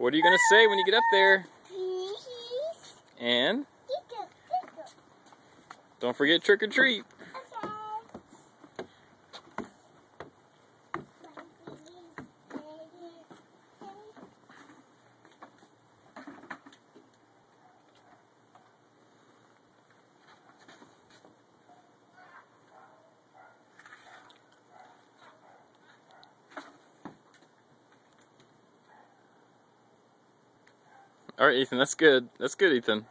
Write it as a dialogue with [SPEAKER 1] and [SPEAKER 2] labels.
[SPEAKER 1] What are you going to say when you get up there? And don't forget trick or treat. All right, Ethan, that's good. That's good, Ethan.